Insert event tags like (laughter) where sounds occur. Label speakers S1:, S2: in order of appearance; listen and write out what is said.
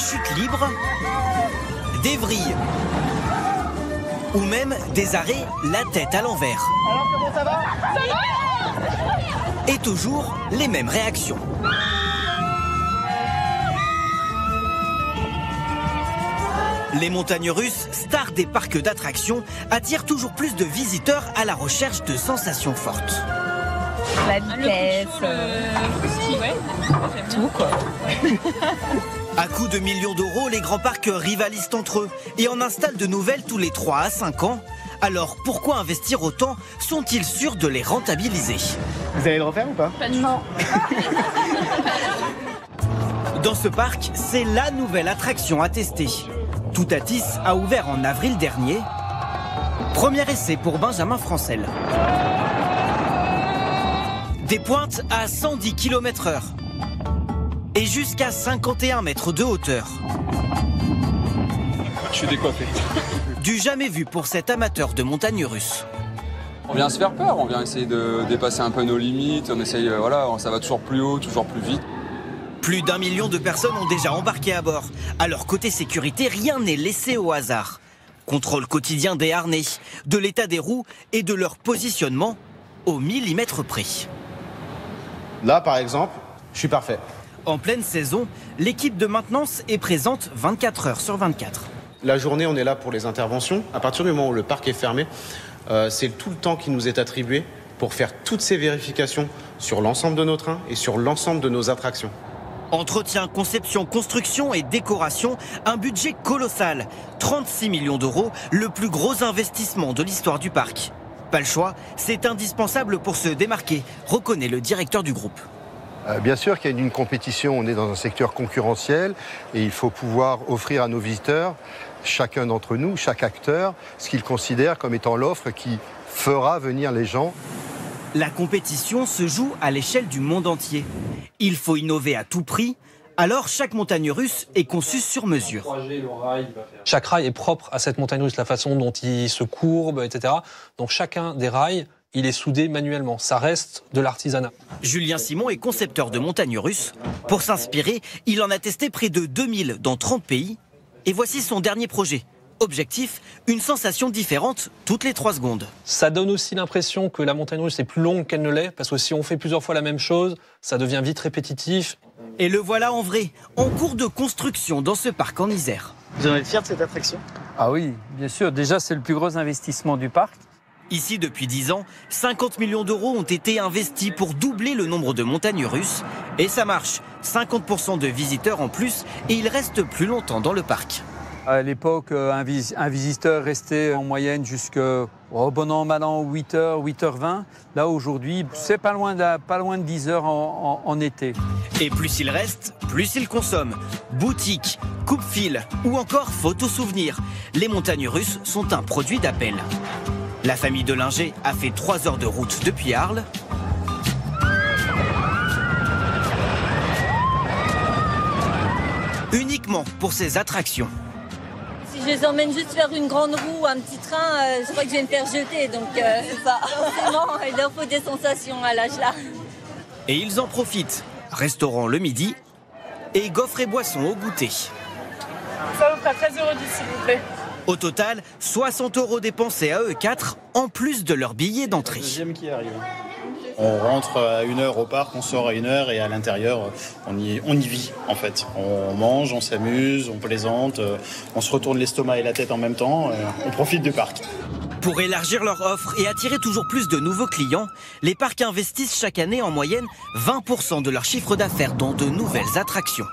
S1: chutes libres, des vrilles ou même des arrêts la tête à l'envers.
S2: Alors comment ça va?
S1: Et toujours les mêmes réactions. Les montagnes russes, stars des parcs d'attractions, attirent toujours plus de visiteurs à la recherche de sensations fortes.
S3: La vitesse, euh, tout quoi. (laughs)
S1: À coût de millions d'euros, les grands parcs rivalisent entre eux et en installent de nouvelles tous les 3 à 5 ans. Alors pourquoi investir autant? Sont-ils sûrs de les rentabiliser?
S2: Vous allez le refaire ou pas?
S3: Non. (laughs)
S1: Dans ce parc, c'est la nouvelle attraction à tester. Toutatis a ouvert en avril dernier. Premier essai pour Benjamin Francel. Des pointes à 110 km/h et jusqu'à 51 mètres de hauteur.
S4: Je suis décoiffé.
S1: Du jamais vu pour cet amateur de montagne russe.
S4: On vient se faire peur, on vient essayer de dépasser un peu nos limites, on essaye, euh, voilà, ça va toujours plus haut, toujours plus vite.
S1: Plus d'un million de personnes ont déjà embarqué à bord. Alors côté sécurité, rien n'est laissé au hasard. Contrôle quotidien des harnais, de l'état des roues et de leur positionnement au millimètre près.
S2: Là par exemple, je suis parfait.
S1: En pleine saison, l'équipe de maintenance est présente 24 heures sur 24.
S2: La journée, on est là pour les interventions. À partir du moment où le parc est fermé, euh, c'est tout le temps qui nous est attribué pour faire toutes ces vérifications sur l'ensemble de nos trains et sur l'ensemble de nos attractions.
S1: Entretien, conception, construction et décoration, un budget colossal. 36 millions d'euros, le plus gros investissement de l'histoire du parc. Pas le choix, c'est indispensable pour se démarquer, reconnaît le directeur du groupe.
S5: Euh, Bien sûr qu'il y a une compétition, on est dans un secteur concurrentiel et il faut pouvoir offrir à nos visiteurs, chacun d'entre nous, chaque acteur, ce qu'il considère comme étant l'offre qui fera venir les gens.
S1: La compétition se joue à l'échelle du monde entier. Il faut innover à tout prix, alors chaque montagne russe est conçue sur mesure.
S6: Chaque rail est propre à cette montagne russe, la façon dont il se courbe, etc. Donc chacun des rails, il est soudé manuellement. Ça reste de l'artisanat.
S1: Julien Simon est concepteur de montagnes russes. Pour s'inspirer, il en a testé près de 2000 dans 30 pays. Et voici son dernier projet. Objectif, une sensation différente toutes les 3 secondes.
S6: Ça donne aussi l'impression que la montagne russe est plus longue qu'elle ne l'est, parce que si on fait plusieurs fois la même chose, ça devient vite répétitif.
S1: Et le voilà en vrai, en cours de construction dans ce parc en Isère.
S2: Vous en êtes fier de cette attraction?
S7: Ah oui, bien sûr. Déjà, c'est le plus gros investissement du parc.
S1: Ici, depuis 10 ans, 50 millions d'euros ont été investis pour doubler le nombre de montagnes russes. Et ça marche. 50% de visiteurs en plus et ils restent plus longtemps dans le parc.
S7: À l'époque, euh, un, vis- un visiteur restait en moyenne jusque oh, bon an, mal an, 8h, 8h20. Là, aujourd'hui, c'est pas loin de, pas loin de 10 heures en, en- en été.
S1: Et plus il reste, plus il consomme. Boutiques, coupe-fil ou encore photos-souvenirs. Les montagnes russes sont un produit d'appel. La famille de Linger a fait 3 heures de route depuis Arles. Uniquement pour ces attractions.
S8: Si je les emmène juste faire une grande roue, un petit train, euh, je crois que je vais me faire jeter. Donc, euh, forcément, il leur faut des sensations à l'âge-là.
S1: Et ils en profitent. Restaurant le midi et gaufres et boissons au goûter.
S3: Ça vous fera 13 euros d'ici, s'il vous plaît.
S1: Au total, 60 euros dépensés à eux 4 en plus de leur billet d'entrée.
S2: qui arrive. On rentre à une heure au parc, on sort à une heure et à l'intérieur, on y, vit en fait. On mange, on s'amuse, on plaisante, euh, on se retourne l'estomac et la tête en même temps, euh, on profite du parc.
S1: Pour élargir leur offre et attirer toujours plus de nouveaux clients, les parcs investissent chaque année en moyenne 20% de leur chiffre d'affaires dans de nouvelles attractions.